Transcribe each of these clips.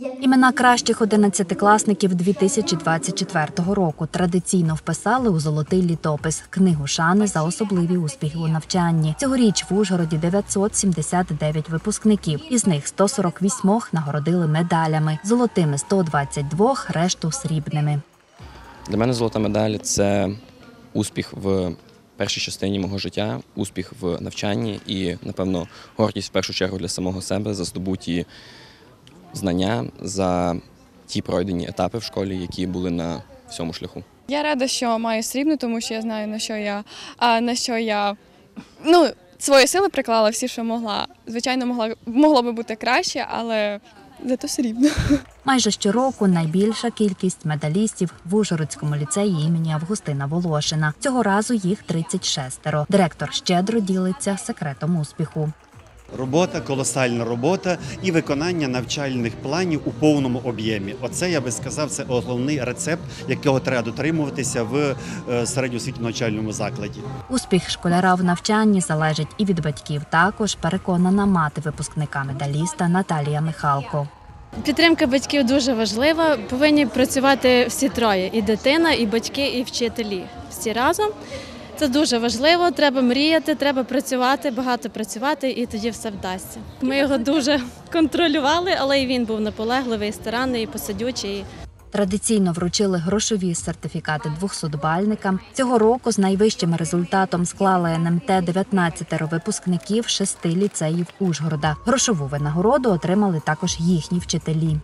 Імена кращих одинадцятикласників 2024 року традиційно вписали у золотий літопис книгу шани за особливі успіхи у навчанні. Цьогоріч в Ужгороді 979 випускників, із них 148 нагородили медалями, золотими 122, решту срібними. Для мене золота медаль це успіх в першій частині мого життя, успіх в навчанні і, напевно, гордість в першу чергу для самого себе за здобуті знання, за ті пройдені етапи в школі, які були на всьому шляху. Я рада, що маю срібну, тому що я знаю, на що я, а, на що я ну, свої сили приклала всі, що могла. Звичайно, могла, могло би бути краще, але зато срібно. Майже щороку найбільша кількість медалістів в Ужгородському ліцеї імені Августина Волошина. Цього разу їх 36. Директор щедро ділиться секретом успіху. Робота, колосальна робота і виконання навчальних планів у повному об'ємі. Оце я би сказав, це головний рецепт, якого треба дотримуватися в е, середньоосвітньому навчальному закладі. Успіх школяра в навчанні залежить і від батьків. Також переконана мати випускника медаліста Наталія Михалко. Підтримка батьків дуже важлива. Повинні працювати всі троє: і дитина, і батьки, і вчителі. Всі разом. Це дуже важливо. Треба мріяти, треба працювати, багато працювати, і тоді все вдасться. Ми його дуже контролювали, але і він був наполегливий, старанний, посадючий. Традиційно вручили грошові сертифікати 200-бальникам. Цього року з найвищим результатом склали НМТ 19 випускників шести ліцеїв Ужгорода. Грошову винагороду отримали також їхні вчителі.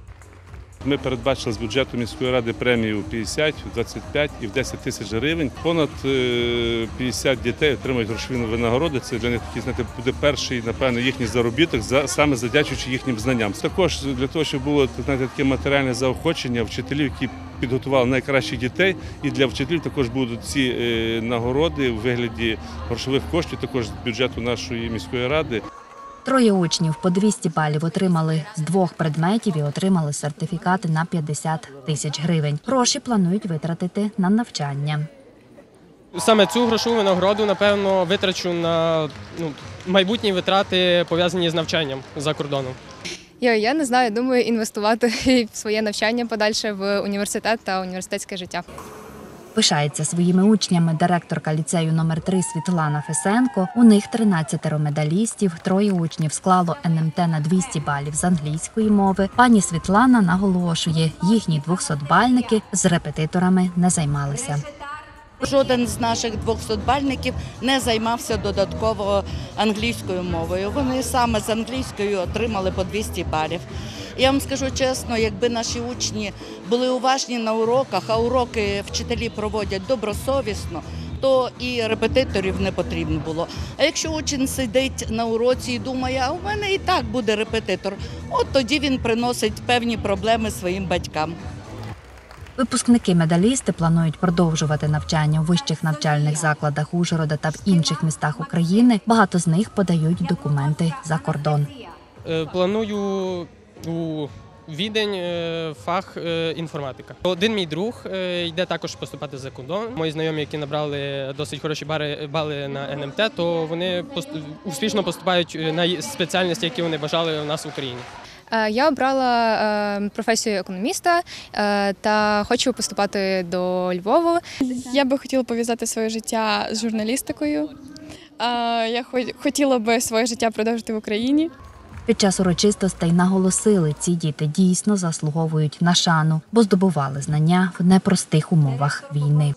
Ми передбачили з бюджету міської ради премію 50, 25 і в 10 тисяч гривень. Понад е, 50 дітей отримують грошові винагороди. Це для них такий, знаєте, буде перший, напевно, їхній заробіток, за, саме завдячуючи їхнім знанням. Також для того, щоб було знаєте, таке матеріальне заохочення вчителів, які підготували найкращих дітей, і для вчителів також будуть ці е, нагороди в вигляді грошових коштів, також з бюджету нашої міської ради. Троє учнів по 200 балів отримали з двох предметів і отримали сертифікати на 50 тисяч гривень. Гроші планують витратити на навчання. Саме цю грошову винагороду, напевно, витрачу на ну, майбутні витрати, пов'язані з навчанням за кордоном. Я, я не знаю, думаю, інвестувати в своє навчання подальше в університет та університетське життя. Пишається своїми учнями директорка ліцею номер 3 Світлана Фесенко. У них 13 медалістів. Троє учнів склало НМТ на 200 балів з англійської мови. Пані Світлана наголошує, їхні 200-бальники з репетиторами не займалися. Жоден з наших 200-бальників не займався додатково англійською мовою. Вони саме з англійською отримали по 200 балів. Я вам скажу чесно, якби наші учні були уважні на уроках, а уроки вчителі проводять добросовісно, то і репетиторів не потрібно було. А якщо учень сидить на уроці і думає, а у мене і так буде репетитор, от тоді він приносить певні проблеми своїм батькам. Випускники-медалісти планують продовжувати навчання у вищих навчальних закладах Ужгорода та в інших містах України. Багато з них подають документи за кордон. Е, Планую відень е, фах е, інформатика. Один мій друг е, йде також поступати за кордон. Мої знайомі, які набрали досить хороші бари- бали на НМТ, то вони успішно поступають на спеціальності, які вони бажали у нас в Україні. Я обрала професію економіста та хочу поступати до Львова. Я би хотіла пов'язати своє життя з журналістикою. Я хотіла би своє життя продовжити в Україні. Під час урочистостей наголосили, ці діти дійсно заслуговують на шану, бо здобували знання в непростих умовах війни.